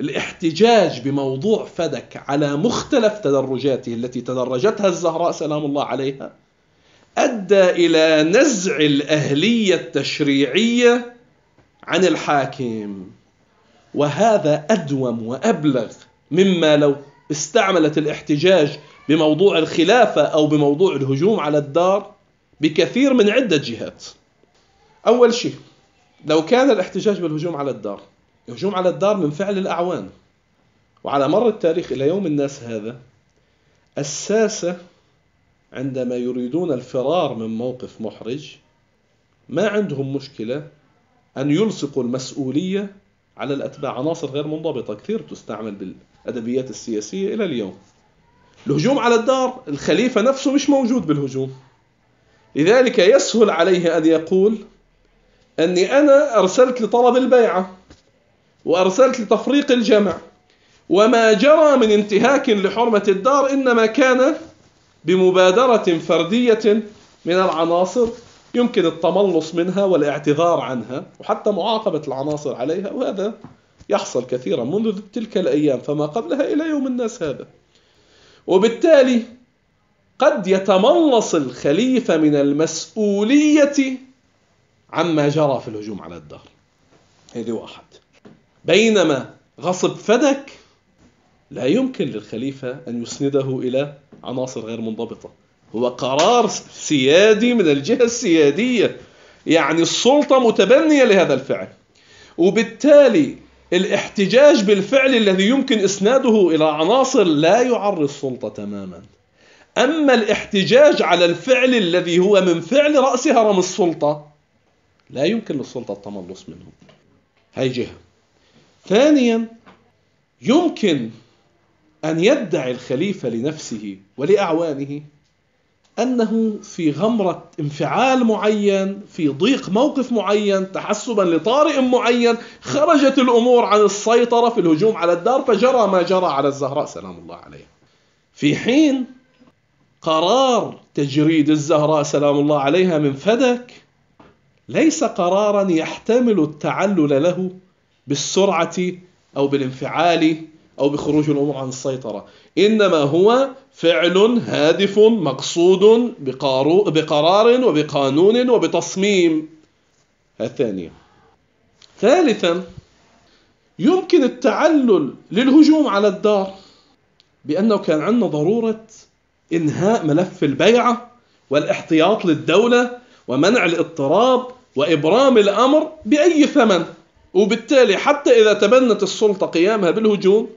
الاحتجاج بموضوع فدك على مختلف تدرجاته التي تدرجتها الزهراء سلام الله عليها أدى إلى نزع الأهلية التشريعية عن الحاكم وهذا أدوم وأبلغ مما لو استعملت الاحتجاج بموضوع الخلافة أو بموضوع الهجوم على الدار بكثير من عدة جهات. أول شيء لو كان الاحتجاج بالهجوم على الدار الهجوم على الدار من فعل الأعوان. وعلى مر التاريخ إلى يوم الناس هذا الساسه عندما يريدون الفرار من موقف محرج ما عندهم مشكلة أن يلصقوا المسؤولية على الأتباع. عناصر غير منضبطة كثير تستعمل بالأدبيات السياسية إلى اليوم. الهجوم على الدار الخليفة نفسه مش موجود بالهجوم. لذلك يسهل عليه أن يقول أني أنا أرسلت لطلب البيعة. وأرسلت لتفريق الجمع. وما جرى من انتهاك لحرمة الدار إنما كان بمبادرة فردية من العناصر يمكن التملص منها والاعتذار عنها وحتى معاقبة العناصر عليها وهذا يحصل كثيرا منذ تلك الأيام فما قبلها إلى يوم الناس هذا. وبالتالي قد يتملص الخليفة من المسؤولية عما جرى في الهجوم على الدار. هذه واحد. بينما غصب فدك لا يمكن للخليفة أن يسنده إلى عناصر غير منضبطة. هو قرار سيادي من الجهة السيادية. يعني السلطة متبنية لهذا الفعل. وبالتالي الاحتجاج بالفعل الذي يمكن إسناده إلى عناصر لا يعري السلطة تماما. أما الاحتجاج على الفعل الذي هو من فعل رأس هرم السلطة لا يمكن للسلطة التملص منه. هاي جهة. ثانيا يمكن أن يدعي الخليفة لنفسه ولأعوانه أنه في غمرة انفعال معين في ضيق موقف معين تحسبا لطارئ معين خرجت الأمور عن السيطرة في الهجوم على الدار فجرى ما جرى على الزهراء سلام الله عليها في حين قرار تجريد الزهراء سلام الله عليها من فدك ليس قرارا يحتمل التعلل له بالسرعة أو بالانفعال أو بخروج الأمور عن السيطرة. إنما هو فعل هادف مقصود بقرار وبقانون وبتصميم. الثانية. ثالثا يمكن التعلل للهجوم على الدار بأنه كان عندنا ضرورة إنهاء ملف البيعة والاحتياط للدولة ومنع الاضطراب وإبرام الأمر بأي ثمن. وبالتالي حتى إذا تبنت السلطة قيامها بالهجوم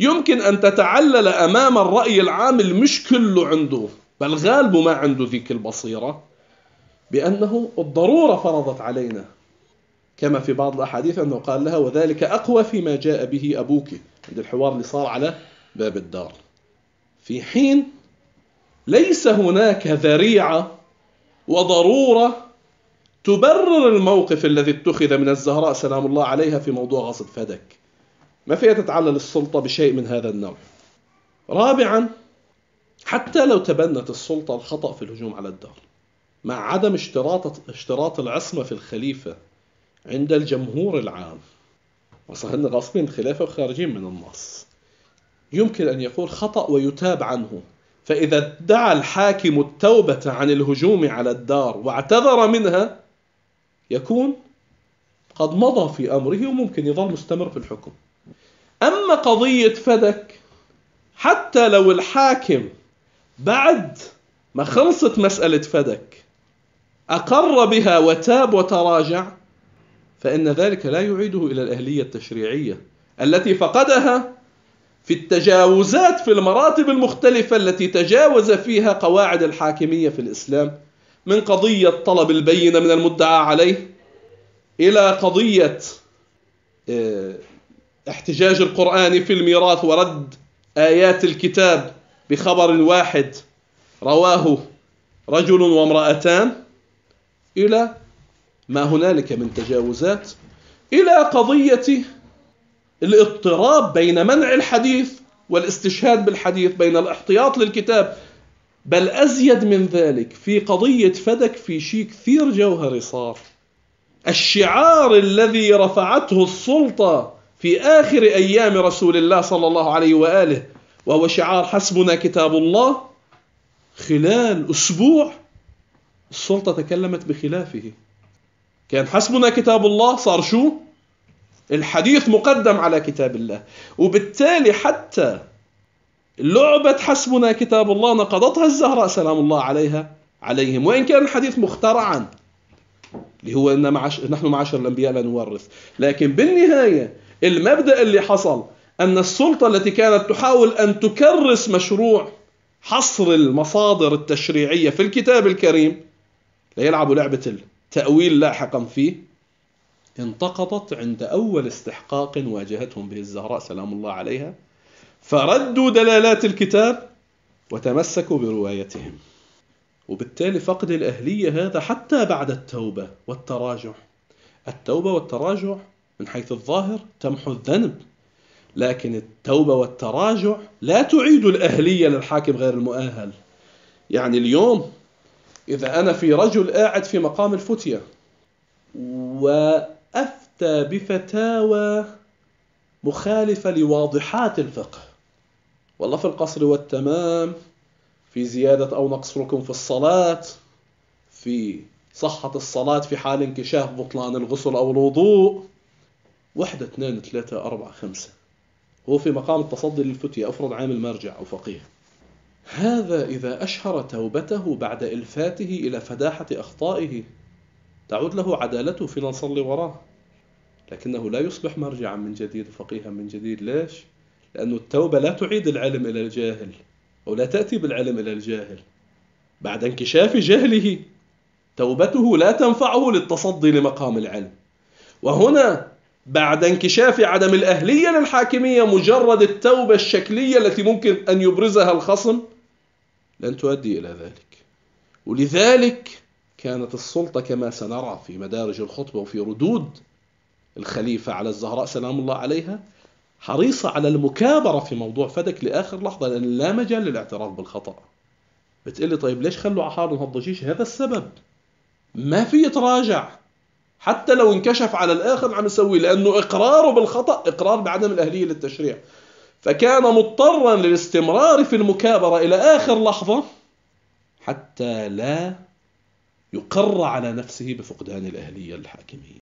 يمكن أن تتعلل أمام الرأي العام المش كله عنده بل غالبه ما عنده ذيك البصيرة بأنه الضرورة فرضت علينا كما في بعض الأحاديث أنه قال لها وذلك أقوى فيما جاء به أبوك عند الحوار اللي صار على باب الدار. في حين ليس هناك ذريعة وضرورة تبرر الموقف الذي اتخذ من الزهراء سلام الله عليها في موضوع غصب فدك. ما فيها تتعلل السلطة بشيء من هذا النوع. رابعا حتى لو تبنت السلطة الخطأ في الهجوم على الدار مع عدم اشتراط اشتراط العصمة في الخليفة عند الجمهور العام. وصهن غاصبين الخلافة وخارجين من النص. يمكن أن يقول خطأ ويتاب عنه. فإذا ادعى الحاكم التوبة عن الهجوم على الدار واعتذر منها يكون قد مضى في أمره وممكن يظل مستمر في الحكم. أما قضية فدك حتى لو الحاكم بعد ما خلصت مسألة فدك أقر بها وتاب وتراجع فإن ذلك لا يعيده إلى الأهلية التشريعية التي فقدها في التجاوزات في المراتب المختلفة التي تجاوز فيها قواعد الحاكمية في الإسلام. من قضية طلب البينة من المدعى عليه إلى قضية آه، احتجاج القرآن في الميراث ورد آيات الكتاب بخبر واحد رواه رجل وامرأتان إلى ما هنالك من تجاوزات إلى قضية الاضطراب بين منع الحديث والاستشهاد بالحديث بين الاحتياط للكتاب بل أزيد من ذلك في قضية فدك في شيء كثير جوهري صار الشعار الذي رفعته السلطة في آخر أيام رسول الله صلى الله عليه وآله وهو شعار حسبنا كتاب الله خلال أسبوع السلطة تكلمت بخلافه. كان حسبنا كتاب الله صار شو؟ الحديث مقدم على كتاب الله. وبالتالي حتى لعبة حسبنا كتاب الله نقضتها الزهراء سلام الله عليها عليهم. وإن كان الحديث مخترعا اللي هو إن معش... نحن معاشر الأنبياء لا نورث. لكن بالنهاية المبدأ اللي حصل أن السلطة التي كانت تحاول أن تكرس مشروع حصر المصادر التشريعية في الكتاب الكريم ليلعبوا لعبة التأويل لاحقا فيه انتقضت عند أول استحقاق واجهتهم به الزهراء سلام الله عليها. فردوا دلالات الكتاب وتمسكوا بروايتهم. وبالتالي فقد الأهلية هذا حتى بعد التوبة والتراجع. التوبة والتراجع من حيث الظاهر تمحو الذنب لكن التوبة والتراجع لا تعيد الأهلية للحاكم غير المؤهل. يعني اليوم إذا أنا في رجل قاعد في مقام الفتية وأفتى بفتاوى مخالفة لواضحات الفقه والله في القصر والتمام في زيادة أو نقص ركن في الصلاة في صحة الصلاة في حال انكشاف بطلان الغسل أو الوضوء. واحدة اثنين ثلاثة أربعة خمسة. هو في مقام التصدي للفتية أفرض عامل مرجع أو فقيه. هذا إذا أشهر توبته بعد إلفاته إلى فداحة أخطائه تعود له عدالته فينا نصلي وراه. لكنه لا يصبح مرجعا من جديد وفقيها من جديد. ليش؟ لأن التوبة لا تعيد العلم إلى الجاهل أو لا تأتي بالعلم إلى الجاهل. بعد انكشاف جهله توبته لا تنفعه للتصدي لمقام العلم. وهنا بعد انكشاف عدم الأهلية للحاكمية مجرد التوبة الشكلية التي ممكن أن يبرزها الخصم لن تؤدي إلى ذلك. ولذلك كانت السلطة كما سنرى في مدارج الخطبة وفي ردود الخليفة على الزهراء سلام الله عليها حريصة على المكابرة في موضوع فدك لآخر لحظة لأن لا مجال للاعتراف بالخطأ. بتقلي طيب ليش خلوا عحار الضجيج هذا السبب. ما في يتراجع. حتى لو انكشف على الآخر عم يسوي لأنه إقراره بالخطأ إقرار بعدم الأهلية للتشريع. فكان مضطرا للاستمرار في المكابرة إلى آخر لحظة حتى لا يقر على نفسه بفقدان الأهلية الحاكمية